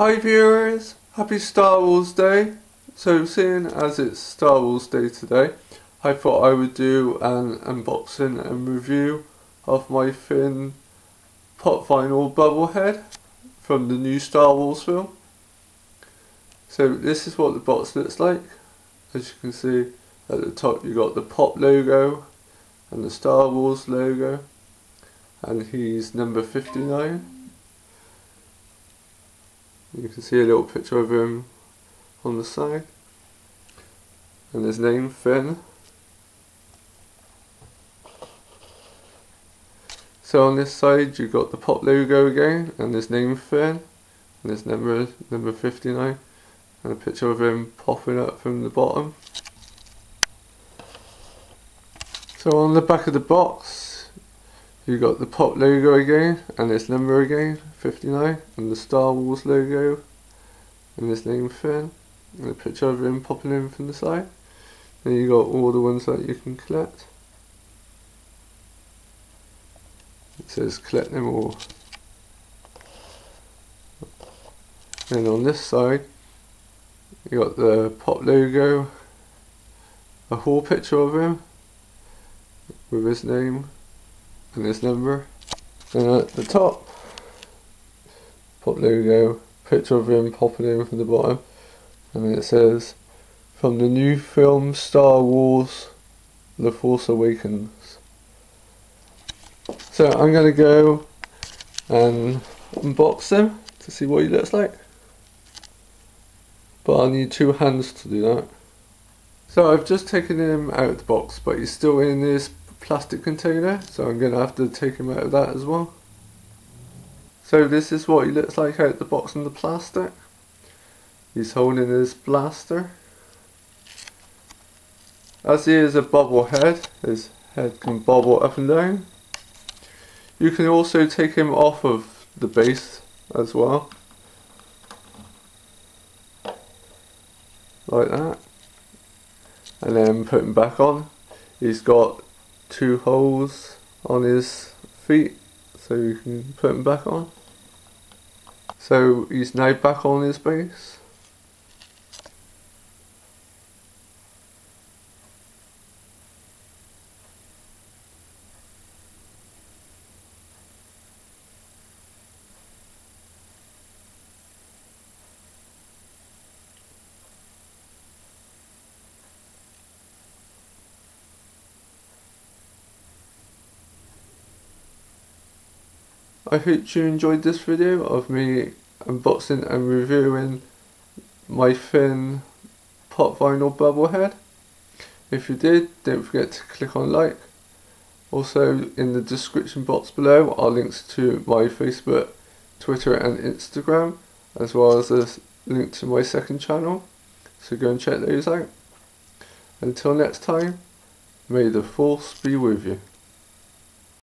Hi viewers, happy Star Wars Day. So seeing as it's Star Wars Day today, I thought I would do an unboxing and review of my Finn pop vinyl bobblehead from the new Star Wars film. So this is what the box looks like. As you can see at the top you got the pop logo and the Star Wars logo and he's number 59. You can see a little picture of him on the side. And his name, Finn. So on this side you've got the pop logo again and his name Finn and his number number 59 and a picture of him popping up from the bottom. So on the back of the box you got the pop logo again and its number again 59 and the Star Wars logo and his name Finn and a picture of him popping in from the side. Then you got all the ones that you can collect. It says collect them all. And on this side you got the pop logo a whole picture of him with his name this number. And at uh, the top, pop logo, picture of him popping in from the bottom. And then it says, from the new film Star Wars The Force Awakens. So I'm going to go and unbox him to see what he looks like. But I need two hands to do that. So I've just taken him out of the box, but he's still in this plastic container so I'm going to have to take him out of that as well. So this is what he looks like out the box in the plastic. He's holding his blaster. As he is a bobble head, his head can bobble up and down. You can also take him off of the base as well. Like that. And then put him back on. He's got two holes on his feet so you can put him back on. So he's now back on his base. I hope you enjoyed this video of me unboxing and reviewing my Finn pop vinyl bobblehead. If you did, don't forget to click on like. Also in the description box below are links to my Facebook, Twitter and Instagram as well as a link to my second channel. So go and check those out. Until next time, may the force be with you.